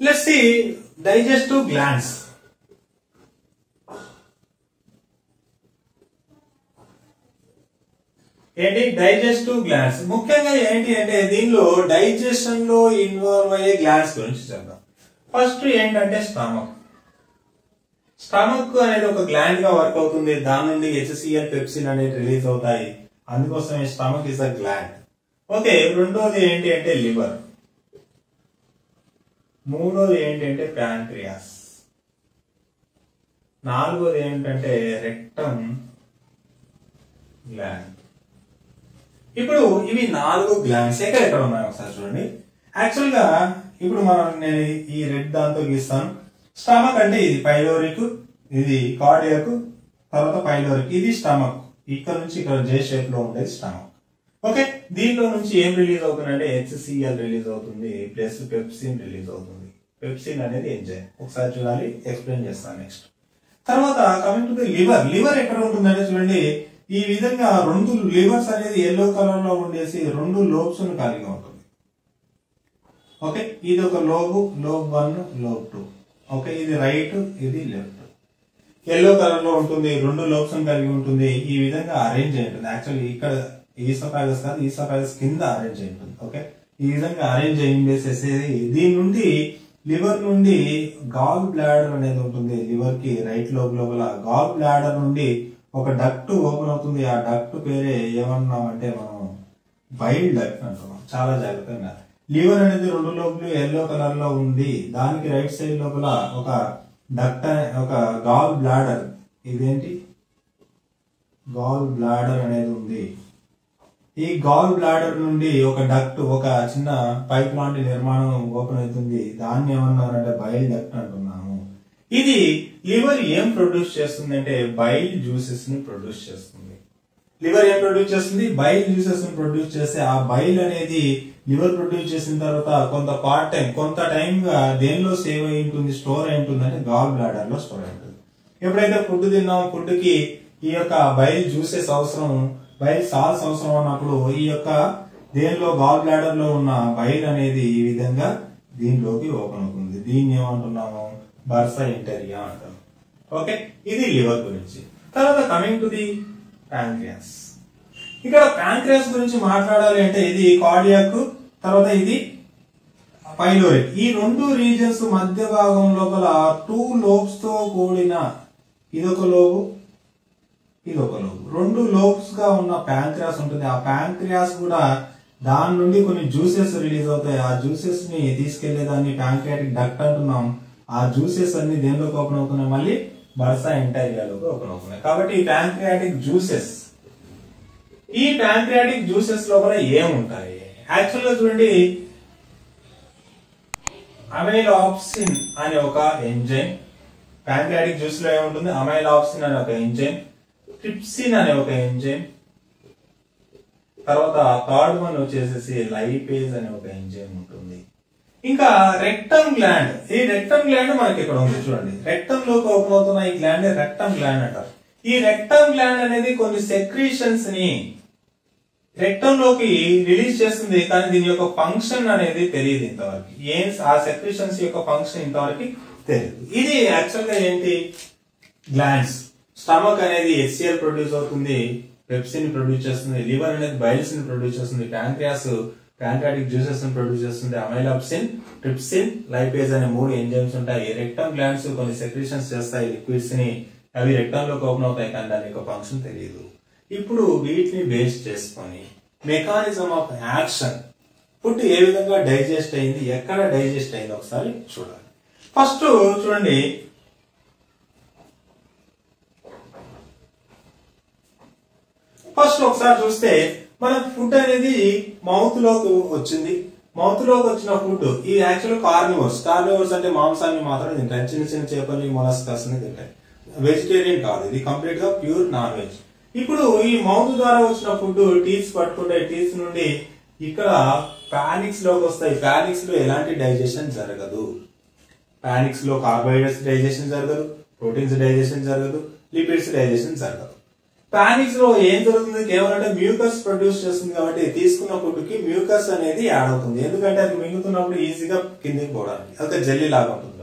Let's see digestive glands ఏంటి? Digestive glands ముఖ్యంగా ఏంటి అంటే దీనిలో డైజెషన్లో ఇన్వాల్వ్ అయ్యే గ్లాండ్స్ గురించి చెప్దాం. ఫస్ట్ ఏంటంటే స్టమక్ స్టమక్ అనేది ఒక గ్లాండ్గా వర్క్ అవుతుంది. దాని నుండి హెచ్సిఎల్ పెప్సిన్ అనేది రిలీజ్ అవుతాయి. అందుకోసం stomach is a gland okay రెండోది ఏంటి అంటే లివర్ మూడోది ఏంటంటే ప్యాంక్రియాస్. నాలుగోది ఏంటంటే రెక్టమ్ గ్లాండ్. ఇప్పుడు ఇవి నాలుగు గ్లాండ్స్ ఎక్కడ ఉన్నాయి ఒకసారి చూడండి. యాక్చువల్గా ఇప్పుడు మనం నేను ఈ రెడ్ దాంతో గీస్తాను. స్టమక్ అంటే ఇది పైలోరిక్ ఇది కార్డియక్ తర్వాత పైలోరిక్. ఇది స్టమక్. ఇక్కడ నుంచి ఇక్కడ జే షేప్లో ఉండేది స్టమక్. ఓకే? దీంట్లో నుంచి ఏం రిలీజ్ అవుతుందంటే హెచ్సిఎల్ రిలీజ్ అవుతుంది ప్లస్ పెప్సిన్ రిలీజ్ అవుతుంది. పెప్సిన్ అనేది ఎంజైమ్ ఒకసారి చూడాలి ఎక్స్ప్లెయిన్ చేస్తాను నెక్స్ట్ తర్వాత coming to the liver liver ఎక్కడ ఉంటుందంటే చూడండి ఈ విధంగా రెండు లివర్స్ అనేది ఎల్లో కలర్లో ఉండేసి రెండు లోబ్స్ కలిగి ఉంటుంది. ఓకే ఇది ఒక lobe lobe one lobe two okay ఇది రైట్ ఇది లెఫ్ట్ ఎల్లో కలర్లో ఉంటుంది రెండు లోబ్స్ కలిగి ఉంటుంది. ఈ విధంగా అరేంజ్ అయి ఉంటుంది. యాక్చువల్లీ ఇక్కడ ఈసోఫాగస్ కాదు ఈసోఫాగస్ కింద అరేంజ్ అయి ఉంటుంది. ఓకే ఈ విధంగా అరేంజ్ అయి దీని నుండి లివర్ నుండి గాల్ బ్లాడర్ అనేది ఉంటుంది. లివర్కి రైట్ లోబ్ లోపల గాల్ బ్లాడర్ నుండి ఒక డక్ట్ ఓపెన్ అవుతుంది. ఆ డక్ట్ పేరే ఏమన్నాం అంటే మనం వైల్డ్ డక్ట్ అంటున్నాం చాలా జాగ్రత్తగా లివర్ అనేది రెండు లోపలు ఎల్లో కలర్లో ఉంది. దానికి రైట్ సైడ్ లోపల ఒక డక్ట్ ఒక గాల్ బ్లాడర్. ఇదేంటి? గాల్ బ్లాడర్ అనేది ఉంది. ఈ గాల్ బ్లాడర్ నుండి ఒక డక్ట్ ఒక చిన్న పైప్ లాంటి నిర్మాణం ఓపెన్ అవుతుంది. దాన్ని ఏమన్నారంటే బయల్ డక్ట్ అంటున్నాము. ఇది లివర్ ఏం ప్రొడ్యూస్ చేస్తుంది అంటే బైల్ జ్యూసెస్ని ప్రొడ్యూస్ చేస్తుంది. లివర్ ఏం ప్రొడ్యూస్ చేస్తుంది? బైల్ జ్యూసెస్ని ప్రొడ్యూస్ చేస్తే ఆ బైల్ అనేది లివర్ ప్రొడ్యూస్ చేసిన తర్వాత కొంత పార్ట్ టైం కొంత టైం గా దేనిలో సేవ్ అయి ఉంటుంది స్టోర్ అయి ఉంటుంది అంటే గాల్ బ్లాడర్లో స్టోర్ అయి ఉంటుంది. ఎప్పుడైతే ఫుడ్ తిన్నాం ఫుడ్కి ఈ యొక్క బైల్ జ్యూసెస్ అవసరం బైల్ సాల్స్ అవసరం అన్నప్పుడు ఈ యొక్క దేనిలో గాల్ బ్లాడర్లో ఉన్న బైల్ అనేది ఈ విధంగా దీనిలోకి ఓపెన్ అవుతుంది. దీన్ని ఏమంటున్నాము? బర్సా ఇంటరియా అంటాం ఓకే? ఇది లివర్ గురించి. తర్వాత కమింగ్ టు ది ప్యాంక్రియాస్ ఇక్కడ ప్యాంక్రియాస్ గురించి మాట్లాడాలి అంటే ఇది కార్డియాక్ తర్వాత ఇది పైలోరిక్ ఈ రెండు రీజన్స్ మధ్య భాగం లోపల టూ లోబ్స్తో కూడిన ఇదొక లోబు ఒక లోప్. రెండు లోబ్స్గా ఉన్న ప్యాంక్రియాస్ ఉంటుంది. ఆ ప్యాంక్రియాస్ కూడా దాని నుండి కొన్ని జ్యూసెస్ రిలీజ్ అవుతాయి. ఆ జ్యూసెస్ని తీసుకెళ్ళేదాన్ని ప్యాంక్రియాటిక్ డక్ట్ అంటున్నాం. ఆ జ్యూసెస్ అన్ని దేనిలోకి ఓపెన్ అవుతున్నాయి? మళ్ళీ బర్సా ఎంటైరియాలో ఓపెన్ అవుతున్నాయి. కాబట్టి ఈ ప్యాంక్రియాటిక్ జ్యూసెస్ ఈ ప్యాంక్రియాటిక్ జ్యూసెస్ లోపల ఏముంటాయి? యాక్చువల్గా చూడండి అమైలాప్సిన్ అనే ఒక ఎంజైమ్ ప్యాంక్రియాటిక్ జ్యూస్లో ఏముంటుంది అమైలాప్సిన్ అనే ఒక ఎంజైమ్ ట్రిప్సిన్ అనే ఒక ఎంజైమ్ తర్వాత థర్డ్ వన్ వచ్చేసేసి లైపేజ్ అనే ఒక ఎంజైమ్ ఉంటుంది. ఇంకా రెక్టమ్ గ్లాండ్ ఈ రెక్టమ్ గ్లాండ్ మనకి ఇక్కడ ఉంది చూడండి. రెక్టమ్లోకి ఓపెన్ అవుతున్న ఈ గ్లాండ్ రెక్టమ్ గ్లాండ్ అంటారు. ఈ రెక్టమ్ గ్లాండ్ అనేది కొన్ని సెక్రీషన్స్ని రెక్టమ్లోకి రిలీజ్ చేస్తుంది కానీ దీని యొక్క ఫంక్షన్ అనేది తెలియదు ఇంతవరకు. ఏం ఆ సెక్రీషన్స్ యొక్క ఫంక్షన్ ఇంతవరకు తెలియదు. ఇది యాక్చువల్గా ఏంటి? గ్లాండ్స్ స్టమక్ అనేది హెచ్సిఎల్ ప్రొడ్యూస్ అవుతుంది పెప్సిన్ ప్రొడ్యూస్ చేస్తుంది లివర్ అనేది బైల్స్ని ప్రొడ్యూస్ చేస్తుంది ప్యాంక్రియాస్ ప్యాంక్రాటిక్ జ్యూసెస్ని ప్రొడ్యూస్ చేస్తుంది అమైలాప్సిన్ ట్రిప్సిన్ లైపేజ్ అనే మూడు ఎంజైమ్స్ ఉంటాయి. రెక్టమ్ గ్లాండ్స్ కొన్ని సెక్రీషన్స్ చేస్తాయి లిక్విడ్స్ని అవి రెక్టమ్లోకి ఓపెన్ అవుతాయి కానీ దాని యొక్క ఫంక్షన్ తెలియదు ఇప్పుడు వీటిని బేస్ చేసుకొని మెకానిజం ఆఫ్ యాక్షన్ ఫుడ్ ఏ విధంగా డైజెస్ట్ అయింది ఎక్కడ డైజెస్ట్ అయింది ఒకసారి చూడాలి. ఫస్ట్ చూడండి ఫస్ట్ ఒకసారి చూస్తే మనకు ఫుడ్ అనేది మౌత్లోకి వచ్చింది. మౌత్లోకి వచ్చిన ఫుడ్ ఇది యాక్చువల్ కార్నివర్స్ కార్నివర్స్ అంటే మాంసాన్ని మాత్రం తింటాయి. చిన్న చిన్న చేపల్ని మొలస్కస్ని తింటాయి. వెజిటేరియన్ కాదు. ఇది కంప్లీట్గా ప్యూర్ నాన్ వెజ్ ఇప్పుడు ఈ మౌత్ ద్వారా వచ్చిన ఫుడ్ టీస్ పట్టుకుంటే టీస్ నుండి ఇక్కడ పానిక్స్లోకి వస్తాయి. పానిక్స్లో ఎలాంటి డైజెషన్ జరగదు. పానిక్స్లో కార్బోహైడ్రేట్స్ డైజెషన్ జరగదు. ప్రోటీన్స్ డైజెషన్ జరగదు. లిపిడ్స్ డైజెషన్ జరగదు. పానిక్స్లో ఏం జరుగుతుంది? కేవలం అంటే మ్యూకస్ ప్రొడ్యూస్ చేస్తుంది కాబట్టి తీసుకున్న ఫుడ్కి మ్యూకస్ అనేది యాడ్ అవుతుంది. ఎందుకంటే అది మింగుతున్నప్పుడు ఈజీగా కిందికి పోవడానికి ఒక జెల్లీ లాగా ఉంటుంది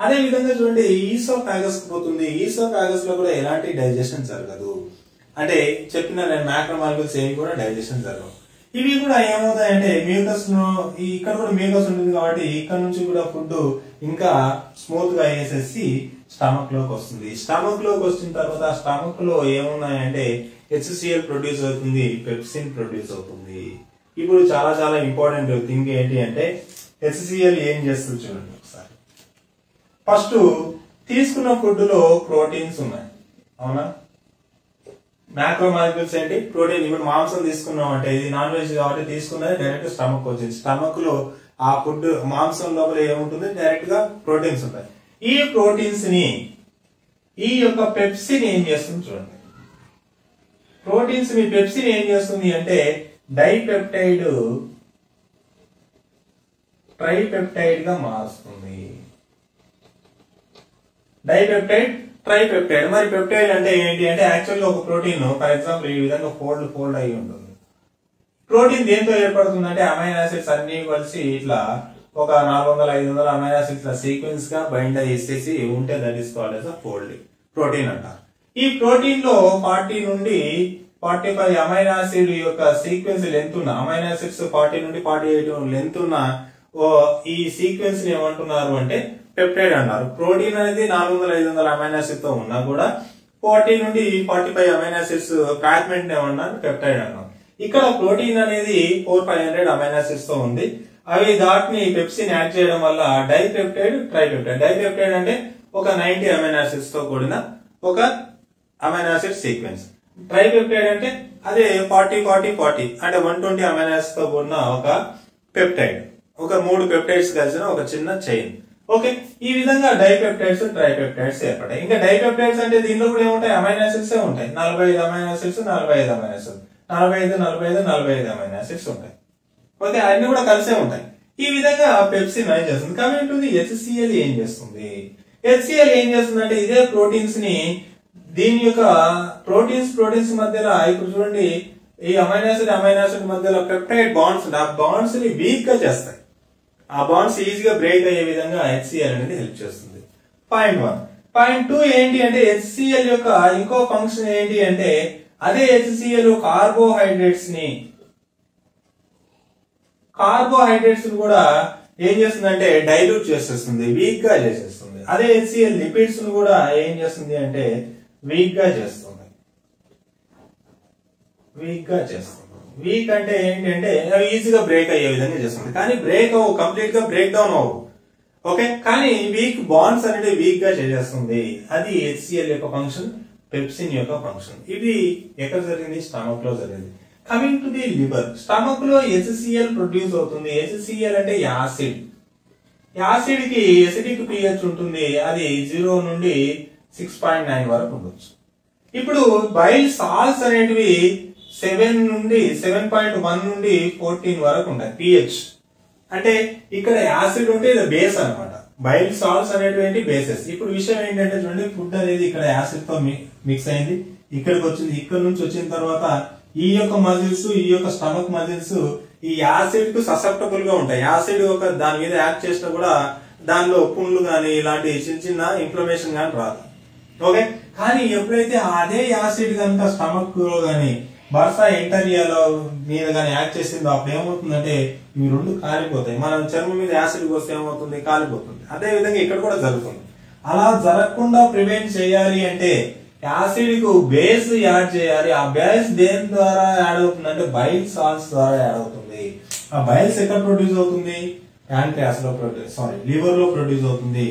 అదే విధంగా చూడండి ఈసో ప్యాగస్ పోతుంది. ఈసో ప్యాగస్లో కూడా ఎలాంటి డైజెషన్ జరగదు. అంటే చెప్పిన నేను మ్యాక్రోమాలికల్స్ ఏవి కూడా డైజెషన్ జరగవు. ఇవి కూడా ఏమవుతాయంటే మ్యూకస్ ఇక్కడ కూడా మ్యూకస్ ఉంటుంది కాబట్టి ఇక్కడ నుంచి కూడా ఫుడ్ ఇంకా స్మూత్గా వేసేసి స్టమక్లోకి వస్తుంది. స్టమక్లోకి వచ్చిన తర్వాత స్టమక్లో ఏమున్నాయంటే హెచ్సిఎల్ ప్రొడ్యూస్ అవుతుంది పెప్సిన్ ప్రొడ్యూస్ అవుతుంది. ఇప్పుడు చాలా చాలా ఇంపార్టెంట్ థింగ్ ఏంటి అంటే హెచ్సిఎల్ ఏం చేస్తుంది చూడండి ఒకసారి. ఫస్ట్ తీసుకున్న ఫుడ్లో ప్రోటీన్స్ ఉన్నాయి. అవునా? మ్యాక్రోమాలిక్యూల్స్ ఏంటి? ప్రోటీన్. ఇప్పుడు మాంసం తీసుకున్నాం అంటే ఇది నాన్ వెజ్ కాబట్టి తీసుకున్నది డైరెక్ట్ స్టమక్ వచ్చింది. స్టమక్లో ఆ ఫుడ్ మాంసం లోపల ఏముంటుంది? డైరెక్ట్గా ప్రోటీన్స్ ఉంటాయి. ఈ ప్రోటీన్స్ని ఈ యొక్క పెప్సిన్ ఏం చేస్తుంది చూడండి. ప్రోటీన్స్ మీ పెప్సిన్ ఏం చేస్తుంది అంటే డైపెప్టైడ్ ట్రైపెప్టైడ్గా మారుస్తుంది. Dipeptide tripeptide. మరి పెప్టైడ్ అంటే ఏంటి అంటే యాక్చువల్గా ఒక ప్రోటీన్ ఫర్ ఎగ్జాంపుల్ ఈ విధంగా ఫోల్డ్ ఫోల్డ్ అయి ఉంటుంది. ప్రోటీన్ దేంతో ఏర్పడుతుంది అంటే అమైన్ యాసిడ్స్ అన్ని కలిసి ఇట్లా ఒక నాలుగు వందల ఐదు వందల అమైనో యాసిడ్స్ ఇట్లా సీక్వెన్స్గా బైండ్ చేసేసి ఉంటే that is called as folding protein అంటారు. ఈ ప్రోటీన్లో ఫార్టీ నుండి ఫార్టీ ఫైవ్ అమైనో యాసిడ్ యొక్క సీక్వెన్స్ లెంత్ ఉన్న అమైనో యాసిడ్స్ ఫార్టీ నుండి ఫార్టీ ఎయిట్ లెంత్ ఉన్న ఓ ఈ సీక్వెన్స్ని ఏమంటున్నారు అంటే పెప్టైడ్ అన్నారు ప్రోటీన్ అనేది నాలుగు వందల ఐదు వందల అమైనో యాసిడ్తో ఉన్నా కూడా ఫార్టీ నుండి forty five amino acids fragment ఏమన్నారు పెప్టైడ్ అన్నారు ఇక్కడ ప్రోటీన్ అనేది ఫోర్ ఫైవ్ హండ్రెడ్ అమైనో యాసిడ్స్తో ఉంది. అవి దాటిని పెప్సిన్ యాడ్ చేయడం వల్ల డైపెప్టైడ్ ట్రైపెప్టైడ్. డైపెప్టైడ్ అంటే ఒక నైన్టీ అమైనో యాసిడ్స్తో కూడిన ఒక అమైనాసిడ్ సీక్వెన్స్. ట్రైపెప్టైడ్ అంటే అదే ఫార్టీ ఫార్టీ ఫార్టీ అంటే వన్ ట్వంటీ అమైనో యాసిడ్స్తో కూడిన ఒక పెప్టైడ్. ఒక మూడు పెప్టైడ్స్ కలిసిన ఒక చిన్న చైన్. ఓకే? ఈ విధంగా డైపెప్టైడ్స్ ట్రైపెప్టైడ్స్ ఏర్పడాయి ఇంకా డైపెప్టైడ్స్ అంటే దీనిలో కూడా ఏముంటాయి? అమైనో యాసిడ్స్ ఉంటాయి? నలభై ఐదు అమైనో యాసిడ్స్ నలభై ఐదు అమైనో యాసిడ్స్ నలభై ఐదు నలభై ఐదు నలభై ఐదు అమైనో యాసిడ్స్ ఉంటాయి. ఓకే అన్ని కూడా కలిసే ఉంటాయి. ఈ విధంగా పెప్సిన్ ఏం చేస్తుంది. కమింగ్ టు ది హెచ్సిఎల్ ఏం చేస్తుంది? హెచ్సిఎల్ ఏం చేస్తుంది అంటే ఇదే ప్రోటీన్స్ని దీని యొక్క ప్రోటీన్స్ ప్రోటీన్స్ మధ్యలో ఇప్పుడు చూడండి ఈ అమైనో యాసిడ్ యాసిడ్ మధ్యలో పెప్టైడ్ బాండ్స్ ఆ బాండ్స్ని వీక్గా చేస్తాయి. ఆ బాండ్స్ ఈజీగా బ్రేక్ అయ్యే విధంగా హెచ్సిఎల్ అనేది హెల్ప్ చేస్తుంది. పాయింట్ వన్ పాయింట్ టూ ఏంటి అంటే హెచ్సిఎల్ యొక్క ఇంకో ఫంక్షన్ ఏంటి అంటే అదే హెచ్సిఎల్ కార్బోహైడ్రేట్స్ని కార్బోహైడ్రేట్స్ కూడా ఏం చేస్తుందంటే డైల్యూట్ చేసేస్తుంది వీక్గా చేసేస్తుంది. అదే హెచ్సిఎల్ లిపిడ్స్ కూడా ఏం చేస్తుంది అంటే వీక్గా చేస్తుంది. వీక్గా చేస్తుంది. వీక్ అంటే ఏంటంటే అవి ఈజీగా బ్రేక్ అయ్యే విధంగా చేస్తుంది. కానీ బ్రేక్ అవ్వు కంప్లీట్గా బ్రేక్ డౌన్ అవ్వు. ఓకే కానీ వీక్ బాండ్స్ అనేది వీక్గా చేసేస్తుంది. అది హెచ్సిఎల్ యొక్క ఫంక్షన్ పెప్సిన్ యొక్క ఫంక్షన్ ఇది ఎక్కడ జరిగింది? స్టమక్లో జరిగింది. కమింగ్ టు ది లివర్ స్టమక్లో ఎస్సిఎల్ ప్రొడ్యూస్ అవుతుంది. ఎస్సిఎల్ అంటే యాసిడ్. యాసిడ్కి ఎసిడిక్ పిహెచ్ ఉంటుంది. అది జీరో నుండి సిక్స్ పాయింట్ నైన్ వరకు ఉండొచ్చు. ఇప్పుడు బైల్ సాల్స్ అనేటివి సెవెన్ నుండి సెవెన్ పాయింట్ వన్ నుండి ఫోర్టీన్ వరకు ఉంటాయి పిహెచ్ అంటే ఇక్కడ యాసిడ్ ఉంటే ఇది బేస్ అనమాట బైల్ సాల్ట్స్ అనేటువంటి బేసెస్ ఇప్పుడు విషయం ఏంటంటే చూడండి ఫుడ్ అనేది ఇక్కడ యాసిడ్తో మిక్స్ అయింది. ఇక్కడికి వచ్చింది. ఇక్కడ నుంచి వచ్చిన తర్వాత ఈ యొక్క మజిల్స్ ఈ యొక్క స్టమక్ మజిల్స్ ఈ యాసిడ్కు ససెప్టబుల్గా ఉంటాయి. యాసిడ్ ఒక దాని మీద యాక్ట్ చేసినా కూడా దానిలో పుండ్లు కానీ ఇలాంటి చిన్న చిన్న ఇన్ఫ్లమేషన్ కానీ రాదు. ఓకే కానీ ఎప్పుడైతే అదే యాసిడ్ కనుక స్టమక్లో కానీ బర్సా ఇంటర్నియాలో మీద కానీ యాక్ట్ చేసిందో అప్పుడు ఏమవుతుందంటే ఇవి రెండు కాలిపోతాయి. మనం చర్మం మీద యాసిడ్ వస్తే ఏమవుతుంది? కాలిపోతుంది. అదే విధంగా ఇక్కడ కూడా జరుగుతుంది. అలా జరగకుండా ప్రివెంట్ చేయాలి అంటే యాసిడ్కు బేస్ యాడ్ చేయాలి. ఆ బేస్ దేని ద్వారా యాడ్ అవుతుంది అంటే బైల్ సాల్స్ ద్వారా యాడ్ అవుతుంది. ఆ బైల్స్ ఎక్కడ ప్రొడ్యూస్ అవుతుంది? ప్యాంక్రియాస్లో ప్రొడ్యూస్ సారీ లివర్లో ప్రొడ్యూస్ అవుతుంది.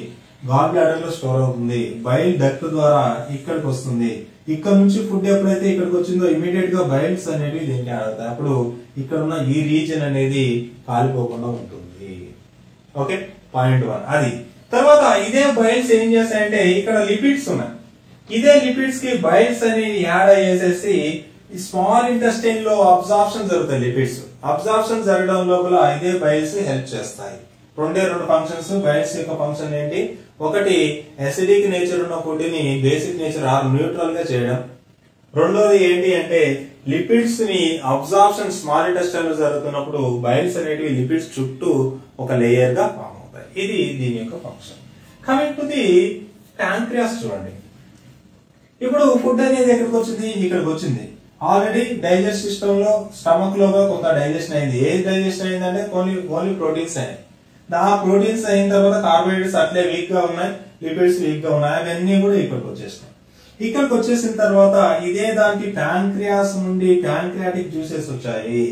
గాల్ బ్లాడర్లో స్టోర్ అవుతుంది. బైల్ డక్ట్ ద్వారా ఇక్కడికి వస్తుంది. ఇక్కడ నుంచి ఫుడ్ ఎప్పుడైతే ఇక్కడికి వచ్చిందో ఇమీడియట్గా బైల్స్ అనేవి దీనికి యాడ్ అవుతాయి. అప్పుడు ఇక్కడ ఉన్న ఈ రీజన్ అనేది కాలిపోకుండా ఉంటుంది. ఓకే పాయింట్ వన్ అది. తర్వాత ఇదే బైల్స్ ఏం చేస్తాయంటే ఇక్కడ లిపిడ్స్ ఉన్నాయి. ఇదే లిపిడ్స్కి బైల్స్ అనేవి యాడ్ అయ్యేసేసి స్మాల్ ఇంటెస్టైన్లో అబ్జార్ప్షన్ జరుగుతాయి లిపిడ్స్. అబ్జార్ప్షన్ జరగడం లోపల ఇదే బైల్స్ హెల్ప్ చేస్తాయి. రెండే రెండు ఫంక్షన్స్ బైల్స్ యొక్క ఫంక్షన్ ఏంటి? ఒకటి అసిడిక్ నేచర్ ఉన్న ఫుడ్ని బేసిక్ నేచర్ ఆర్ న్యూట్రల్గా చేయడం. రెండోది ఏంటి అంటే లిపిడ్స్ని అబ్జార్ప్షన్ స్మాల్ ఇంటెస్టైన్లో జరుగుతున్నప్పుడు బైల్స్ అనేటివి లిపిడ్స్ చుట్టూ ఒక లేయర్గా ఫామ్ అవుతాయి. ఇది దీని యొక్క function coming to the pancreas చూడండి. ఇప్పుడు ఫుడ్ అనేది ఎక్కడికి వచ్చింది? ఇక్కడికి వచ్చింది. ఆల్రెడీ డైజెస్ట్ సిస్టమ్లో స్టమక్లో కొంత డైజెషన్ అయింది. ఏది డైజెషన్ అయిందంటే ఓన్లీ ఓన్లీ ప్రోటీన్స్ అయ్యాయి. ఆ ప్రోటీన్స్ అయిన తర్వాత కార్బోహైడ్రేట్స్ అట్లే వీక్గా ఉన్నాయి లిపిడ్స్ వీక్గా ఉన్నాయి అవన్నీ కూడా ఇక్కడికి వచ్చేసినాయి. ఇక్కడికి వచ్చేసిన తర్వాత ఇదే దానికి ప్యాంక్రియాస్ నుండి ప్యాంక్రియాటిక్ జ్యూసెస్ వచ్చాయి.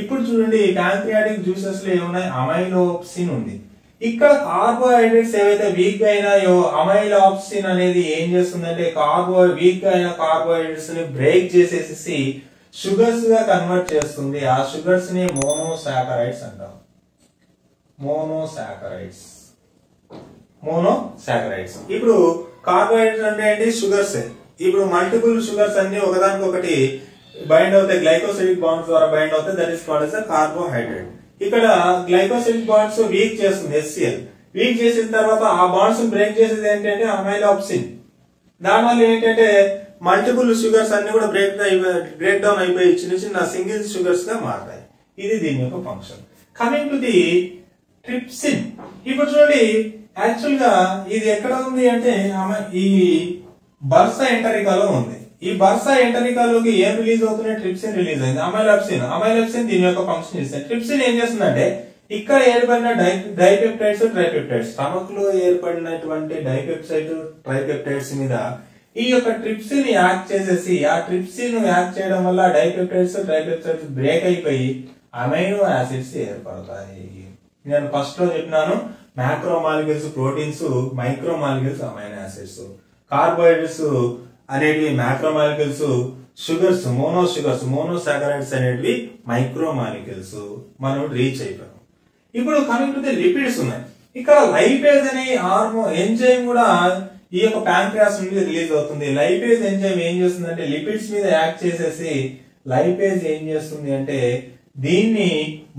ఇప్పుడు చూడండి ప్యాంక్రియాటిక్ జ్యూసెస్లో ఏమున్నాయి? అమైలోప్సిన్ ఉంది. ఇక్కడ కార్బోహైడ్రేట్స్ ఏవైతే వీక్గా అయినాయో అమైలాప్సిన్ అనేది ఏం చేస్తుందంటే కార్బో వీక్గా అయిన కార్బోహైడ్రేట్స్ని బ్రేక్ చేసేసి షుగర్స్గా కన్వర్ట్ చేస్తుంది. ఆ షుగర్స్ని మోనోసాకరైడ్స్ అంటాం. మోనోసాకరైడ్స్ మోనోసాకరైడ్స్ ఇప్పుడు కార్బోహైడ్రేట్స్ అంటే ఏంటి? షుగర్స్ ఇప్పుడు మల్టిపుల్ షుగర్స్ అన్ని ఒకదానికొకటి బైండ్ అవుతాయి. గ్లైకోసైడిక్ బాండ్స్ ద్వారా బైండ్ అవుతాయి. That is called as carbohydrate ఇక్కడ గ్లైకోసిడిక్ బాండ్స్ వీక్ చేస్తుంది ఎస్సిఎల్ వీక్ చేసిన తర్వాత ఆ బాండ్స్ బ్రేక్ చేసేది ఏంటంటే అమైలాప్సిన్ దానివల్ల ఏంటంటే మల్టిపుల్ షుగర్స్ అన్ని కూడా బ్రేక్ బ్రేక్ డౌన్ అయిపోయి చిన్న చిన్న సింగిల్ షుగర్స్గా మారుతాయి. ఇది దీని యొక్క function coming to the trypsin ఇప్పుడు చూడండి యాక్చువల్గా ఇది ఎక్కడ ఉంది అంటే ఆమె- ఈ బర్స ఎంటరికాలో ఉంది. ఈ బర్సా ఎంటరికాలోకి ఏం రిలీజ్ అవుతున్నాయి? ట్రిప్సిన్ రిలీజ్ అయింది. అమైలప్సిన్. అమైలప్సిన్ దీని యొక్క ఫంక్షన్ ఇస్తుంది ట్రిప్సిన్ ఏం చేస్తుందంటే ఇక్కడ ఏర్పడిన డై డైపెప్టైడ్స్ ట్రైపెప్టైడ్స్. స్టమక్లో ఏర్పడినటువంటి డైపెప్సైడ్ ట్రైపెప్టైడ్స్ మీద ఈ యొక్క ట్రిప్సిన్ యాక్ట్ చేసేసి ఆ ట్రిప్సిన్ యాక్ట్ చేయడం వల్ల డైపెప్టైడ్స్ ట్రైపెప్టైడ్స్ బ్రేక్ అయిపోయి అమైనో యాసిడ్స్ ఏర్పడతాయి. నేను ఫస్ట్లో చెప్పినాను macro molecules proteins micro molecules amino acids. Carbohydrates అనేటివి macro molecules sugars mono sugars monosaccharides అనేటివి మైక్రో మాలిక్యూల్స్ మనం రీచ్ అయిపోయాం. ఇప్పుడు కమింగ్ టు ది లిపిడ్స్ ఉన్నాయి. ఇక్కడ లైపేజ్ అనే హార్మో ఎంజైమ్ కూడా ఈ యొక్క ప్యాంక్రియాస్ నుండి రిలీజ్ అవుతుంది. లైపేజ్ ఎంజైమ్ ఏం చేస్తుంది అంటే లిపిడ్స్ మీద యాక్ట్ చేసేసి లైపేజ్ ఏం చేస్తుంది అంటే దీన్ని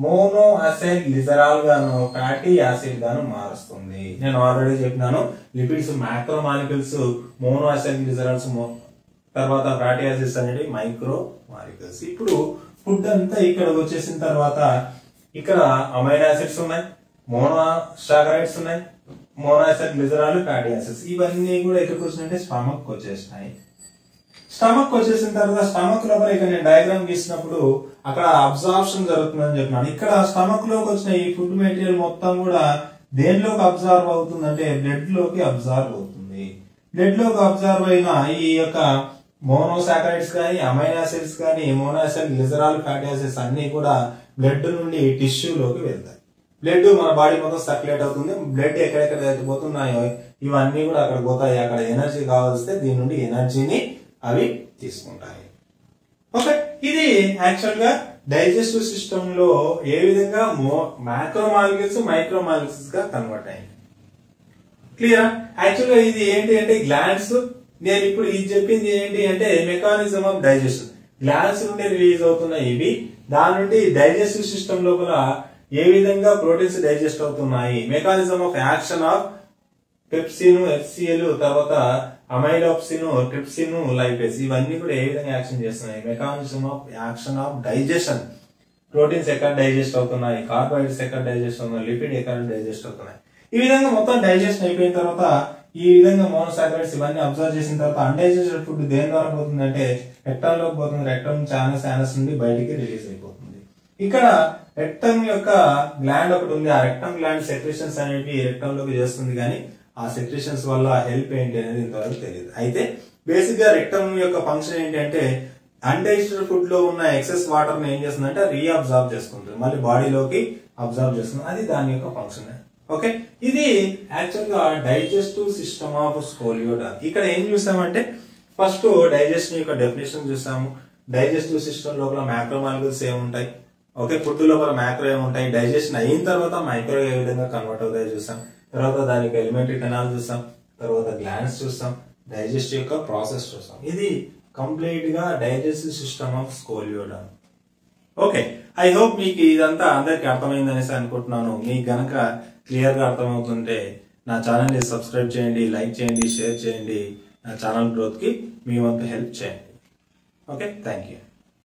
మోనో అసైడ్ గ్లిజరాల్ గాను ఫ్యాటీ యాసిడ్ గాను మారుస్తుంది. నేను ఆల్రెడీ చెప్పినాను lipids macro molecules mono acid glycerols తర్వాత ఫ్యాటీ యాసిడ్స్ అనేవి మైక్రో మాలిక్యూల్స్ ఇప్పుడు ఫుడ్ అంతా ఇక్కడ వచ్చేసిన తర్వాత ఇక్కడ అమైనో యాసిడ్స్ ఉన్నాయి మోనో సాకరైడ్స్ ఉన్నాయి mono acid glycerol fatty acids. ఇవన్నీ కూడా ఎక్కడికి వచ్చినాయంటే స్టమక్ వచ్చేసినాయి. స్టమక్ వచ్చేసిన తర్వాత స్టమక్ లోపల ఇక నేను డయాగ్రామ్ గీసినప్పుడు అక్కడ అబ్జార్ప్షన్ జరుగుతుందని చెప్పినాను. ఇక్కడ స్టమక్లోకి వచ్చిన ఈ ఫుడ్ మెటీరియల్ మొత్తం కూడా దేనిలోకి అబ్జార్వ్ అవుతుందంటే బ్లడ్లోకి అబ్జార్వ్ అవుతుంది. బ్లడ్లోకి అబ్జార్వ్ అయిన ఈ యొక్క మోనోసాకరైడ్స్ కానీ అమైనాసిడ్స్ కానీ మోనాసిడ్ గ్లిజరాల్ ఫ్యాటీ యాసిడ్స్ అన్ని కూడా బ్లడ్ నుండి టిష్యూలోకి వెళ్తాయి. బ్లడ్ మన బాడీ మొత్తం సర్క్యులేట్ అవుతుంది. బ్లడ్ ఎక్కడెక్కడ పోతున్నాయో ఇవన్నీ కూడా అక్కడ పోతాయి. అక్కడ ఎనర్జీ కావాల్స్తే దీని నుండి ఎనర్జీని అవి తీసుకుంటాయి. ఓకే ఇది యాక్చువల్గా డైజెస్టివ్ సిస్టమ్లో ఏ విధంగా మ్యాక్రో మాలిక్యూల్స్ మైక్రో మాలిక్యూల్స్గా కన్వర్ట్ అయ్యింది క్లియర్ యాక్చువల్గా ఇది ఏంటి అంటే గ్లాండ్స్ నేను ఇప్పుడు ఇది చెప్పింది ఏంటి అంటే మెకానిజం ఆఫ్ డైజెషన్ గ్లాండ్స్ నుండి రిలీజ్ అవుతున్న ఇవి దాని నుండి డైజెస్టివ్ సిస్టమ్ లోపల ఏ విధంగా ప్రోటీన్స్ డైజెస్ట్ అవుతున్నాయి? Mechanism of action of pepsin HCL తర్వాత అమైలాప్సిన్ ట్రిప్సిన్ లైపేస్ ఇవన్నీ కూడా ఏ విధంగా యాక్షన్ చేస్తున్నాయి? Mechanism of action of digestion. Proteins ఎక్కడ డైజెస్ట్ అవుతున్నాయి? కార్బోహైడ్రేట్స్ ఎక్కడ డైజెస్ట్ అవుతున్నాయి? లిపిడ్ ఎక్కడ డైజెస్ట్ అవుతున్నాయి? ఈ విధంగా మొత్తం డైజెషన్ అయిపోయిన తర్వాత ఈ విధంగా మోనోసాకరైడ్స్ ఇవన్నీ అబ్జర్వ్ చేసిన తర్వాత అన్డైజెస్టెడ్ ఫుడ్ దేని ద్వారా పోతుందంటే రెక్టమ్లోకి పోతుంది. రెక్టమ్ చానస్ యానస్ నుండి బయటికి రిలీజ్ అయిపోతుంది. ఇక్కడ రెక్టమ్ యొక్క గ్లాండ్ ఒకటి ఉంది. ఆ రెక్టమ్ గ్లాండ్ సెక్రేషన్స్ అనేవి రెక్టమ్లోకి చేస్తుంది. కానీ ఆ సెక్రేషన్స్ వల్ల హెల్ప్ ఏంటి అనేది ఇంతవరకు తెలియదు. అయితే బేసిక్గా రెక్టమ్ యొక్క ఫంక్షన్ ఏంటంటే అన్డైజెస్టెడ్ ఫుడ్లో ఉన్న ఎక్సెస్ వాటర్ని ఏం చేస్తుందంటే రీఅబ్జార్బ్ చేసుకుంటుంది. మళ్ళీ బాడీలోకి అబ్జర్వ్ చేస్తుంది. అది దాని యొక్క ఫంక్షన్ ఓకే ఇది యాక్చువల్గా డైజెస్టివ్ సిస్టమ్ ఆఫ్ స్కోలియోడా ఇక్కడ ఏం చూసామంటే ఫస్ట్ డైజెషన్ యొక్క డెఫినేషన్ చూసాము. డైజెస్టివ్ సిస్టమ్ లోపల మ్యాక్రోమాలికల్స్ ఏముంటాయి? ఓకే ఫుడ్ లోపల మ్యాక్రో ఉంటాయి? డైజెషన్ అయిన తర్వాత మైక్రో ఏ విధంగా కన్వర్ట్ అవుతాయి చూసాం తర్వాత దానికి ఎలిమెంటరీ కెనాల్ చూసాం తర్వాత గ్లాండ్స్ చూస్తాం. డైజెస్ట్ యొక్క ప్రాసెస్ చూస్తాం. ఇది కంప్లీట్గా digestive system of స్కోలియోడా okay I hope మీకు ఇదంతా అందరికి అర్థమైంది అనేసి అనుకుంటున్నాను. మీకు గనక క్లియర్గా అర్థమవుతుంటే నా ఛానల్ని సబ్స్క్రైబ్ చేయండి లైక్ చేయండి షేర్ చేయండి. నా ఛానల్ గ్రోత్కి మీ వంతు హెల్ప్ చేయండి. Okay thank you